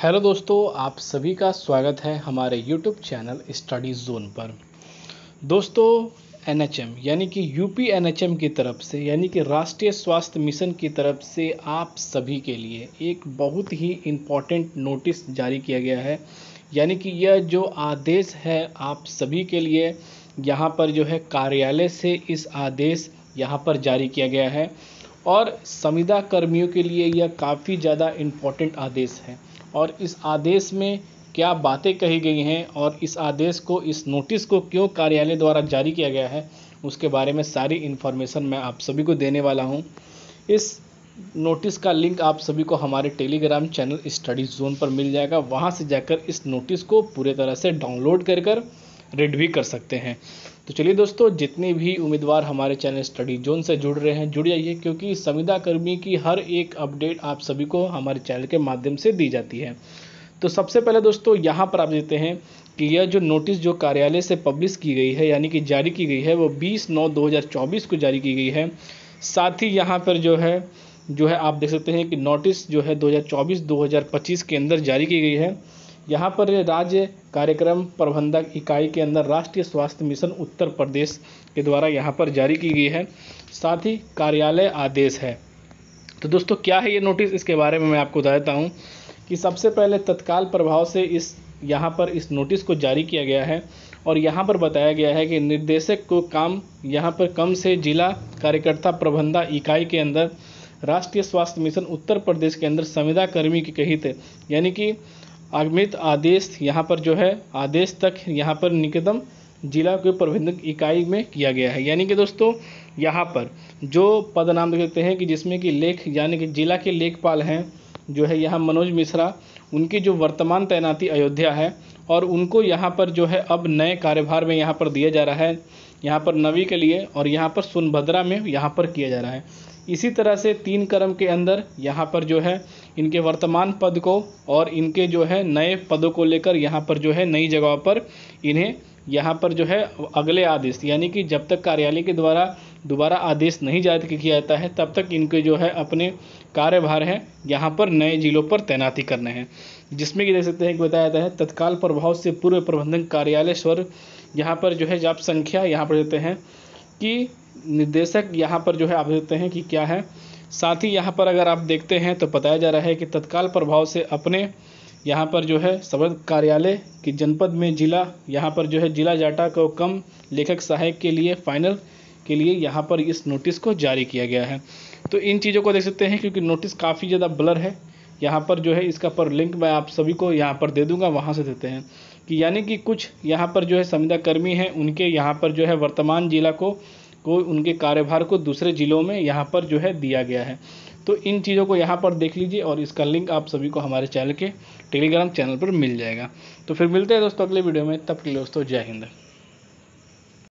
Hello दोस्तों, आप सभी का स्वागत है हमारे यूट्यूब चैनल स्टडी जोन पर। दोस्तों एनएचएम यानी कि यूपी एन की तरफ़ से, यानी कि राष्ट्रीय स्वास्थ्य मिशन की तरफ़ से आप सभी के लिए एक बहुत ही इम्पोर्टेंट नोटिस जारी किया गया है। यानी कि यह जो आदेश है आप सभी के लिए, यहाँ पर जो है कार्यालय से इस आदेश यहाँ पर जारी किया गया है। और संविदा कर्मियों के लिए यह काफ़ी ज़्यादा इम्पोर्टेंट आदेश है। और इस आदेश में क्या बातें कही गई हैं और इस आदेश को, इस नोटिस को क्यों कार्यालय द्वारा जारी किया गया है, उसके बारे में सारी इन्फॉर्मेशन मैं आप सभी को देने वाला हूँ। इस नोटिस का लिंक आप सभी को हमारे टेलीग्राम चैनल स्टडी जोन पर मिल जाएगा। वहाँ से जाकर इस नोटिस को पूरे तरह से डाउनलोड कर कर रीड भी कर सकते हैं। तो चलिए दोस्तों, जितने भी उम्मीदवार हमारे चैनल स्टडी जोन से जुड़ रहे हैं, जुड़ जाइए, क्योंकि संविदा कर्मी की हर एक अपडेट आप सभी को हमारे चैनल के माध्यम से दी जाती है। तो सबसे पहले दोस्तों, यहाँ पर आप देते हैं कि यह जो नोटिस जो कार्यालय से पब्लिश की गई है, यानी कि जारी की गई है, वो 20 नौ 2024 को जारी की गई है। साथ ही यहाँ पर जो है जो है आप देख सकते हैं कि नोटिस जो है 2024-2025 के अंदर जारी की गई है। यहाँ पर राज्य कार्यक्रम प्रबंधक इकाई के अंदर राष्ट्रीय स्वास्थ्य मिशन उत्तर प्रदेश के द्वारा यहाँ पर जारी की गई है। साथ ही कार्यालय आदेश है। तो दोस्तों, क्या है ये नोटिस इसके बारे में मैं आपको बता देता हूँ कि सबसे पहले तत्काल प्रभाव से इस यहाँ पर इस नोटिस को जारी किया गया है और यहाँ पर बताया गया है कि निर्देशक को काम यहाँ पर कम से जिला कार्यकर्ता प्रबंधक इकाई के अंदर राष्ट्रीय स्वास्थ्य मिशन उत्तर प्रदेश के अंदर संविदा कर्मी के कहित यानी कि आगमित आदेश यहाँ पर जो है, आदेश तक यहाँ पर निकटतम जिला के प्रबंधक इकाई में किया गया है। यानी कि दोस्तों, यहाँ पर जो पद नाम देख देखते हैं कि जिसमें कि लेख, यानी कि जिला के लेखपाल हैं, जो है यहाँ मनोज मिश्रा, उनकी जो वर्तमान तैनाती अयोध्या है और उनको यहाँ पर जो है अब नए कार्यभार में यहाँ पर दिया जा रहा है। यहाँ पर नवी के लिए और यहाँ पर सोनभद्रा में यहाँ पर किया जा रहा है। इसी तरह से तीन क्रम के अंदर यहाँ पर जो है इनके वर्तमान पद को और इनके जो है नए पदों को लेकर यहाँ पर जो है नई जगह पर इन्हें यहाँ पर जो है अगले आदेश, यानी कि जब तक कार्यालय के द्वारा दोबारा आदेश नहीं जारी किया जाता है, तब तक इनके जो है अपने कार्यभार हैं यहाँ पर नए जिलों पर तैनाती करने हैं। जिसमें कि देख सकते हैं कि बताया जाता है, तत्काल प्रभाव से पूर्व प्रबंधन कार्यालय स्वर यहाँ पर जो है जब संख्या यहाँ पर देते हैं कि निर्देशक यहाँ पर जो है आप देखते हैं कि क्या है साथ ही यहाँ पर अगर आप देखते हैं तो बताया जा रहा है कि तत्काल प्रभाव से अपने यहाँ पर जो है सबद कार्यालय की जनपद में जिला, यहाँ पर जो है, जिला जाटा को कम लेखक सहायक के लिए, फाइनल के लिए यहाँ पर इस नोटिस को जारी किया गया है। तो इन चीज़ों को देख सकते हैं, क्योंकि नोटिस काफ़ी ज़्यादा ब्लर है। यहाँ पर जो है, इसका पर लिंक मैं आप सभी को यहाँ पर दे दूँगा, वहाँ से देते हैं। कि यानी कि कुछ यहाँ पर जो है, संविदा कर्मी हैं, उनके यहाँ पर जो है, वर्तमान जिला को को, उनके कार्यभार को दूसरे ज़िलों में यहाँ पर जो है दिया गया है। तो इन चीज़ों को यहाँ पर देख लीजिए और इसका लिंक आप सभी को हमारे चैनल के टेलीग्राम चैनल पर मिल जाएगा। तो फिर मिलते हैं दोस्तों अगले वीडियो में, तब के लिए दोस्तों जय हिंद।